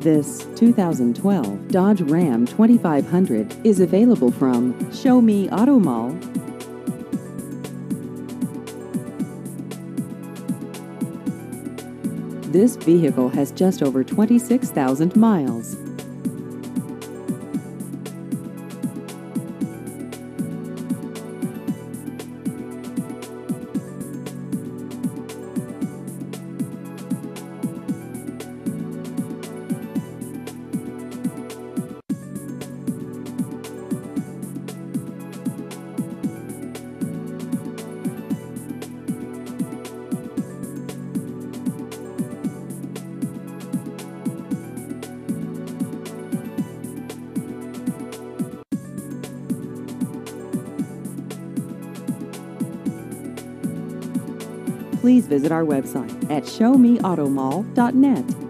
This 2012 Dodge Ram 2500 is available from Show Me Auto Mall. This vehicle has just over 26,000 miles. Please visit our website at showmeautomall.net.